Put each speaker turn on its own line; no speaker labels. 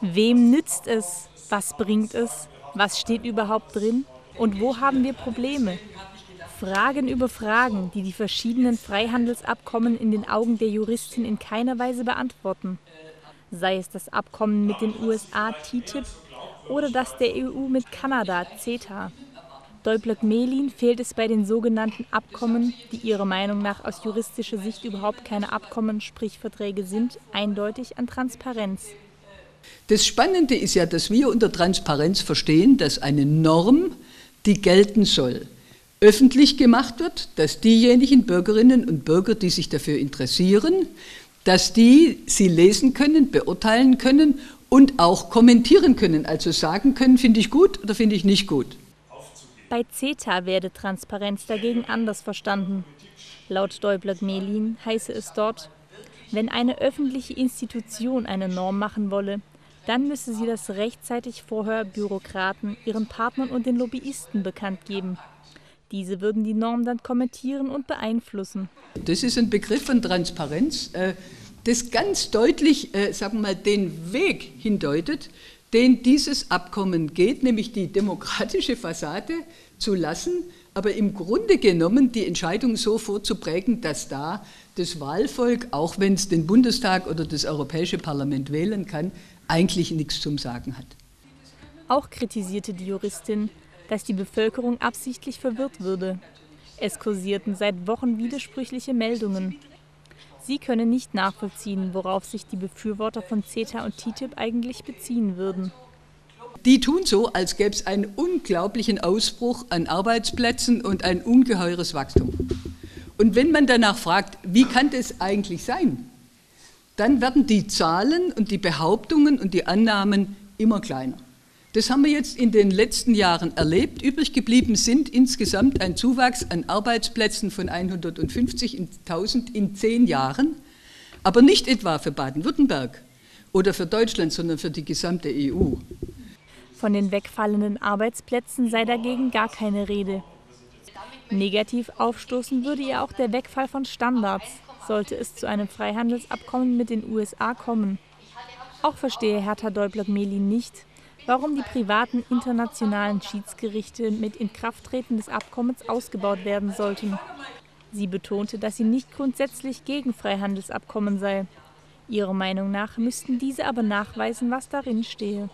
Wem nützt es? Was bringt es? Was steht überhaupt drin? Und wo haben wir Probleme? Fragen über Fragen, die die verschiedenen Freihandelsabkommen in den Augen der Juristin in keiner Weise beantworten. Sei es das Abkommen mit den USA TTIP oder das der EU mit Kanada CETA. Deublöck-Melin fehlt es bei den sogenannten Abkommen, die ihrer Meinung nach aus juristischer Sicht überhaupt keine Abkommen, sprich Verträge sind, eindeutig an Transparenz.
Das Spannende ist ja, dass wir unter Transparenz verstehen, dass eine Norm, die gelten soll, öffentlich gemacht wird, dass diejenigen Bürgerinnen und Bürger, die sich dafür interessieren, dass die sie lesen können, beurteilen können und auch kommentieren können, also sagen können, finde ich gut oder finde ich nicht gut.
Bei CETA werde Transparenz dagegen anders verstanden. Laut Däubler-Melin heiße es dort, wenn eine öffentliche Institution eine Norm machen wolle, dann müsse sie das rechtzeitig vorher Bürokraten, ihren Partnern und den Lobbyisten bekannt geben. Diese würden die Norm dann kommentieren und beeinflussen.
Das ist ein Begriff von Transparenz, äh, das ganz deutlich, äh, sagen wir mal, den Weg hindeutet, den dieses Abkommen geht, nämlich die demokratische Fassade zu lassen, aber im Grunde genommen die Entscheidung so vorzuprägen, dass da das Wahlvolk, auch wenn es den Bundestag oder das Europäische Parlament wählen kann, eigentlich nichts zum Sagen hat.
Auch kritisierte die Juristin, dass die Bevölkerung absichtlich verwirrt würde. Es kursierten seit Wochen widersprüchliche Meldungen. Sie könne nicht nachvollziehen, worauf sich die Befürworter von CETA und TTIP eigentlich beziehen würden.
Die tun so, als gäbe es einen unglaublichen Ausbruch an Arbeitsplätzen und ein ungeheures Wachstum. Und wenn man danach fragt, wie kann das eigentlich sein, dann werden die Zahlen und die Behauptungen und die Annahmen immer kleiner. Das haben wir jetzt in den letzten Jahren erlebt. Übrig geblieben sind insgesamt ein Zuwachs an Arbeitsplätzen von 150.000 in zehn Jahren, aber nicht etwa für Baden-Württemberg oder für Deutschland, sondern für die gesamte EU.
Von den wegfallenden Arbeitsplätzen sei dagegen gar keine Rede. Negativ aufstoßen würde ihr auch der Wegfall von Standards, sollte es zu einem Freihandelsabkommen mit den USA kommen. Auch verstehe Hertha Däubler-Melin nicht, warum die privaten internationalen Schiedsgerichte mit Inkrafttreten des Abkommens ausgebaut werden sollten. Sie betonte, dass sie nicht grundsätzlich gegen Freihandelsabkommen sei. Ihrer Meinung nach müssten diese aber nachweisen, was darin stehe.